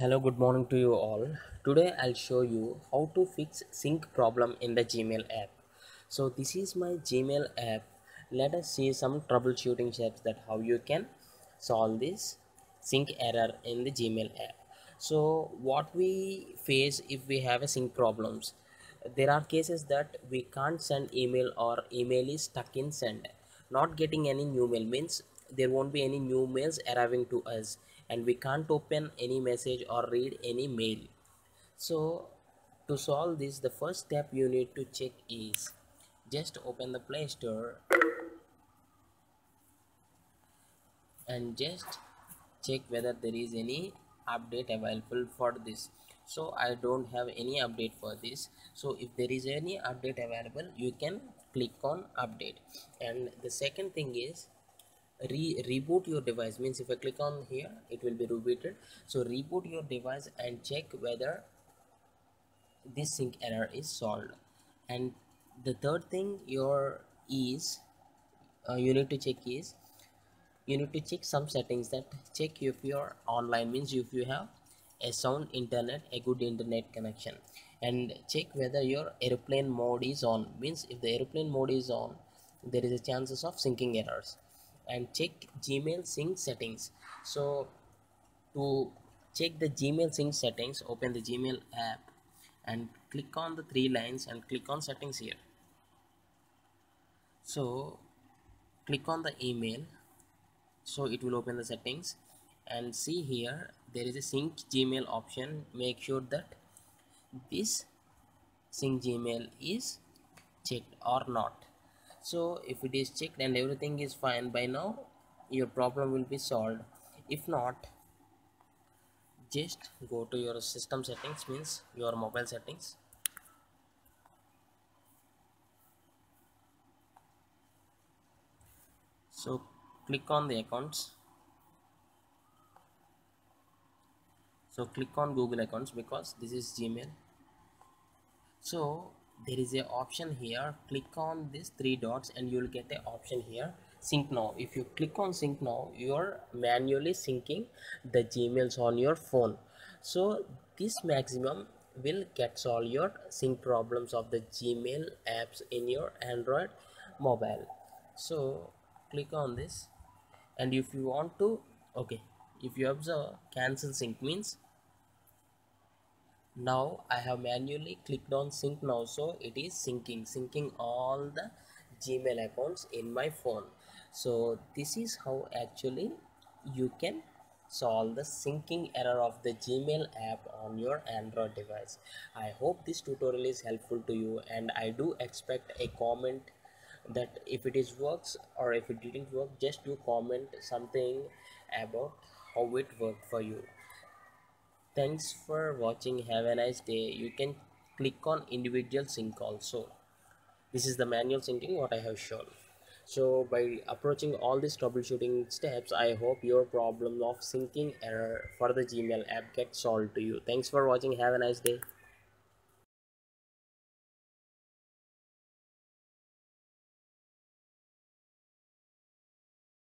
hello good morning to you all. Today i'll show you how to fix sync problem in the gmail app. So this is my gmail app. Let us see some troubleshooting steps that how you can solve this sync error in the gmail app. So what we face if we have a sync problems? There are cases that we can't send email or email is stuck in send. Not getting any new mail means there won't be any new mails arriving to us and we can't open any message or read any mail. So to solve this the first step you need to check is just open the play store and just check whether there is any update available for this. So i don't have any update for this. So if there is any update available you can click on update. And the second thing is re reboot your device. Means if i click on here it will be rebooted. So reboot your device and check whether this sync error is solved. And the third thing your is uh, you need to check is you need to check some settings that check if you're online. Means if you have a sound internet a good internet connection. And check whether your airplane mode is on. Means if the airplane mode is on there is a chances of syncing errors and check gmail sync settings. So to check the gmail sync settings open the gmail app and click on the three lines and click on settings here. So click on the email. So it will open the settings and see here there is a sync gmail option. Make sure that this sync gmail is checked or not so if it is checked and everything is fine by now your problem will be solved. If not just go to your system settings means your mobile settings. So click on the accounts. So click on google accounts because this is gmail. So there is a option here. Click on this three dots and you will get an option here. Sync now. If you click on sync now you're manually syncing the gmails on your phone. So this maximum will get solve your sync problems of the gmail apps in your android mobile. So click on this. And if you want to okay. If you observe cancel sync means now I have manually clicked on sync now so it is syncing syncing all the Gmail accounts in my phone. So this is how actually you can solve the syncing error of the Gmail app on your Android device. I hope this tutorial is helpful to you and I do expect a comment that if it is works or if it didn't work just do comment something about how it worked for you thanks for watching. Have a nice day. You can click on individual sync also. This is the manual syncing what i have shown. So by approaching all these troubleshooting steps i hope your problem of syncing error for the gmail app gets solved to you. Thanks for watching. Have a nice day